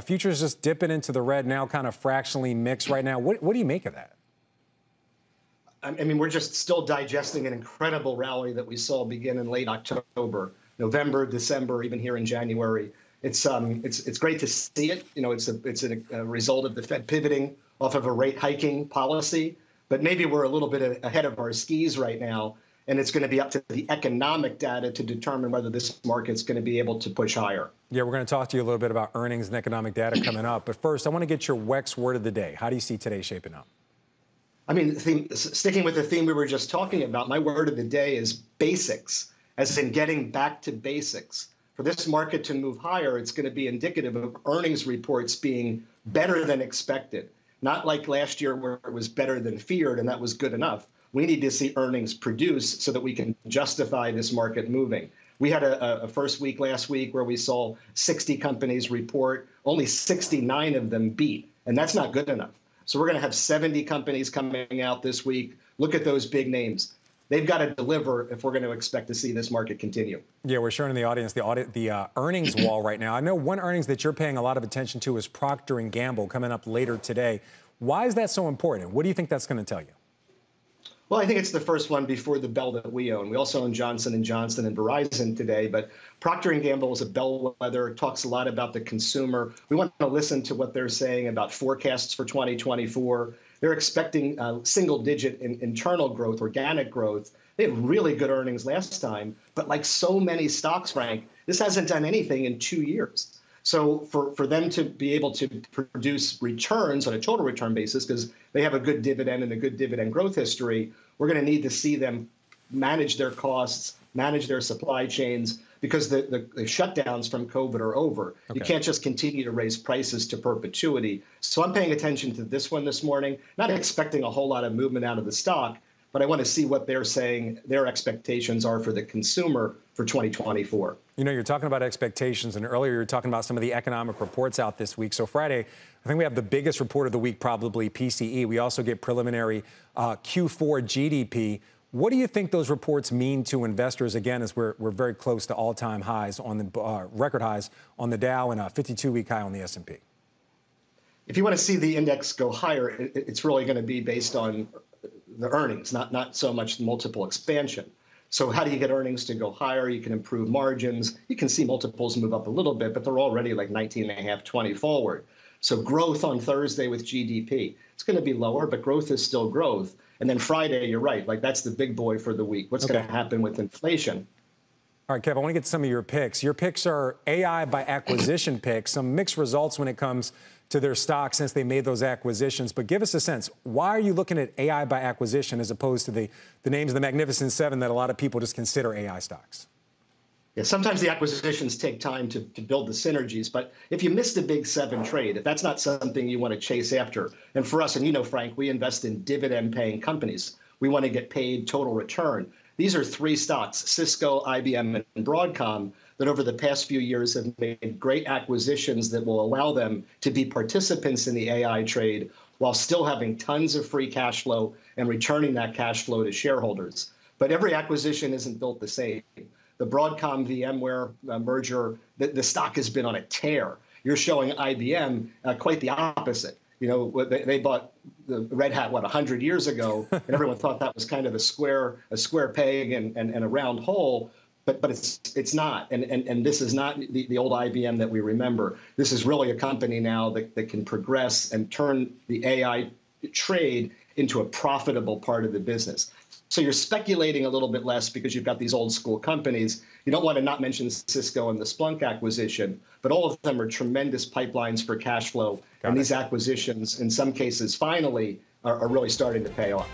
Futures just dipping into the red now, kind of fractionally mixed right now. What, what do you make of that? I mean, we're just still digesting an incredible rally that we saw begin in late October, November, December, even here in January. It's um, it's it's great to see it. You know, it's a it's a, a result of the Fed pivoting off of a rate hiking policy, but maybe we're a little bit ahead of our skis right now and it's going to be up to the economic data to determine whether this market's going to be able to push higher. Yeah, we're going to talk to you a little bit about earnings and economic data coming up. But first, I want to get your WEX word of the day. How do you see today shaping up? I mean, theme, sticking with the theme we were just talking about, my word of the day is basics, as in getting back to basics. For this market to move higher, it's going to be indicative of earnings reports being better than expected. Not like last year where it was better than feared, and that was good enough we need to see earnings produce so that we can justify this market moving. We had a, a, first week last week where we saw 60 companies report, only 69 of them beat, and that's not good enough. So we're going to have 70 companies coming out this week. Look at those big names. They've got to deliver if we're going to expect to see this market continue. Yeah, we're showing the audience the audit, the uh, earnings wall right now. I know one earnings that you're paying a lot of attention to is Procter and Gamble coming up later today. Why is that so important? What do you think that's going to tell you? Well, I think it's the first one before the Bell that we own. We also own Johnson and Johnson and Verizon today, but Procter and Gamble is a bellwether. Talks a lot about the consumer. We want to listen to what they're saying about forecasts for 2024. They're expecting uh, single-digit in, internal growth, organic growth. They had really good earnings last time, but like so many stocks, Frank, this hasn't done anything in two years. So for, for them to be able to produce returns on a total return basis, because they have a good dividend and a good dividend growth history, we're going to need to see them manage their costs, manage their supply chains, because the, the, the shutdowns from COVID are over. Okay. You can't just continue to raise prices to perpetuity. So I'm paying attention to this one this morning, not expecting a whole lot of movement out of the stock, but I want to see what they're saying their expectations are for the consumer for 2024. You know, you're talking about expectations, and earlier you were talking about some of the economic reports out this week. So Friday, I think we have the biggest report of the week, probably PCE. We also get preliminary uh, Q4 GDP. What do you think those reports mean to investors? Again, as we're, we're very close to all-time highs on the uh, record highs on the Dow and a 52-week high on the S&P. If you want to see the index go higher, it's really going to be based on the earnings, not, not so much multiple expansion. So how do you get earnings to go higher? You can improve margins. You can see multiples move up a little bit, but they're already like 19 and a half, 20 forward. So growth on Thursday with GDP, it's going to be lower, but growth is still growth. And then Friday, you're right, like that's the big boy for the week. What's okay. going to happen with inflation? All right, Kev, I want to get some of your picks. Your picks are AI by acquisition picks, some mixed results when it comes to their stock since they made those acquisitions. But give us a sense, why are you looking at AI by acquisition as opposed to the, the names of the Magnificent Seven that a lot of people just consider AI stocks? Yeah, sometimes the acquisitions take time to, to build the synergies, but if you missed a big seven trade, if that's not something you want to chase after, and for us, and you know, Frank, we invest in dividend paying companies. We want to get paid total return. These are three stocks, Cisco, IBM, and Broadcom, that over the past few years have made great acquisitions that will allow them to be participants in the AI trade while still having tons of free cash flow and returning that cash flow to shareholders. But every acquisition isn't built the same. The Broadcom VMware uh, merger, the, the, stock has been on a tear. You're showing IBM uh, quite the opposite. You know, they, they bought the Red Hat what 100 years ago, and everyone thought that was kind of a square a square peg and, and, and a round hole. But but it's it's not, and and, and this is not the, the old IBM that we remember. This is really a company now that, that can progress and turn the AI trade into a profitable part of the business. So you're speculating a little bit less because you've got these old school companies. You don't want to not mention Cisco and the Splunk acquisition, but all of them are tremendous pipelines for cash flow. Got and it. these acquisitions, in some cases, finally, are, are really starting to pay off.